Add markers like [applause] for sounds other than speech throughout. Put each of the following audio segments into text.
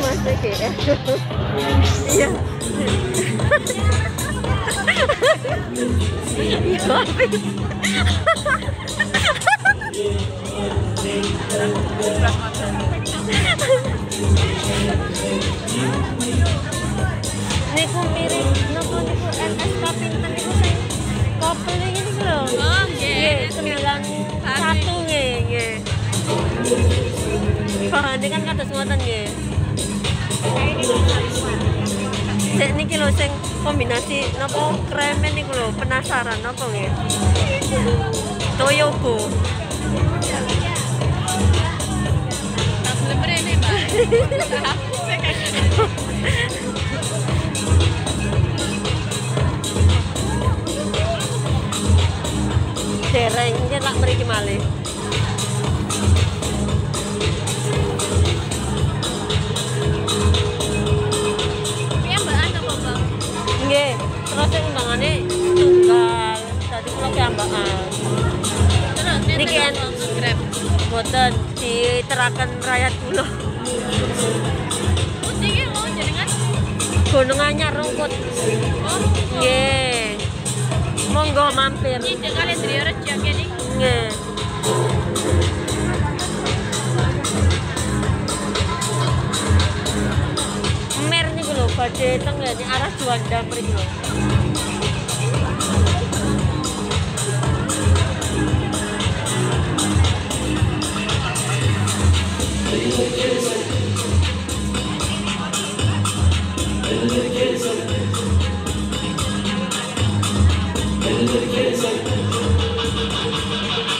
Masakit. yeah. Hindi ko meron satu nggih, nggih. Kan kados ngoten nggih. Cek niki lho sing kombinasi napa kreme niku lho, penasaran napa nggih? Toyogo. Tak berani, Mbak. [laughs] Dereng iki tak mriki malih. Nggih, terus undangane tunggal. Dadi kula kiambakan. Terus Niki en- Grab. Boten diteraken rakyat kula. Iki jenengan. Gunung Anyar Rungkut. Oh, Nggih. Monggo mampir. Ini kalian dari Reja kene. Nggih. Mer niku lho badhe teng ngene arah Juanda mriki lho.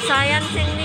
Science. sing